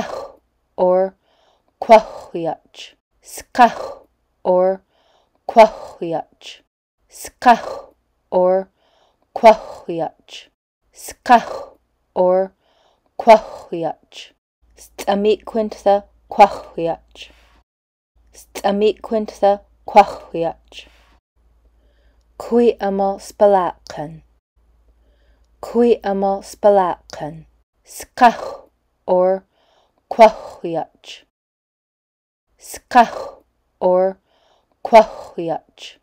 skach or quachiach. Skach or quachiach. Skach or quachiach. Skach or quachiach. Stamiquintha quachiach. Stamiquintha quachiach. Cui yma spalakan. Cui yma spalakan. Skach or Quahuiach. Skach or Quahuiach.